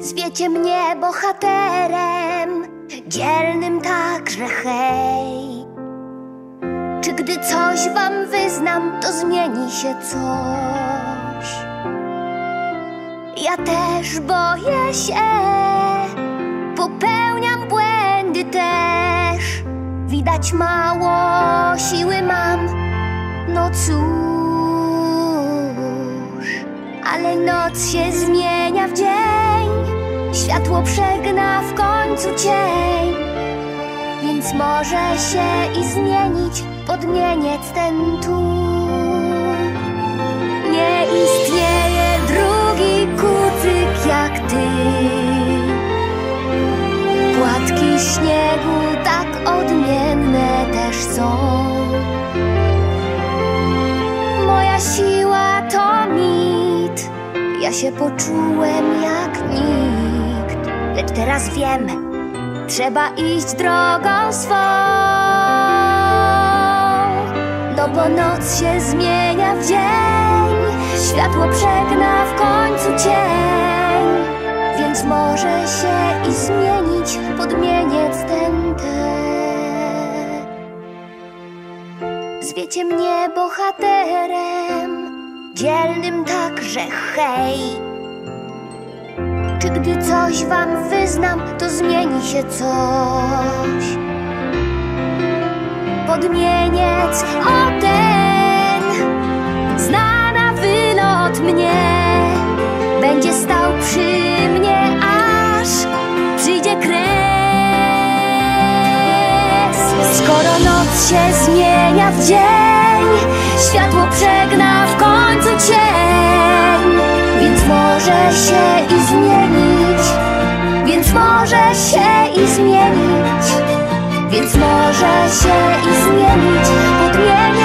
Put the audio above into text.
Zwiecie mnie bohaterem, dzielnym także hej. Czy gdy coś wam wyznam, to zmieni się coś? Ja też boję się, popełniam błędy też. Widać mało siły mam, no cóż, ale noc się zmienia w dzień, światło przegna w końcu cień, więc może się i zmienić podmieniec ten tu. Nie istnieje drugi kucyk jak ty. Płatki śniegu tak odmienne też są. Moja siła to mit, ja się poczułem jak nikt. Teraz wiem, trzeba iść drogą swą. No bo noc się zmienia w dzień, światło przegna w końcu cień. Więc może się i zmienić podmieniec ten ten. Zwiecie mnie bohaterem, dzielnym także hej. Czy gdy coś wam wyznam, to zmieni się coś? Podmieniec, o ten, wylot mnie, będzie stał przy mnie, aż przyjdzie kres. Skoro noc się zmienia w dzień, światło przegna w końcu cień, może się i zmienić, więc może się i zmienić, więc może się i zmienić, ten.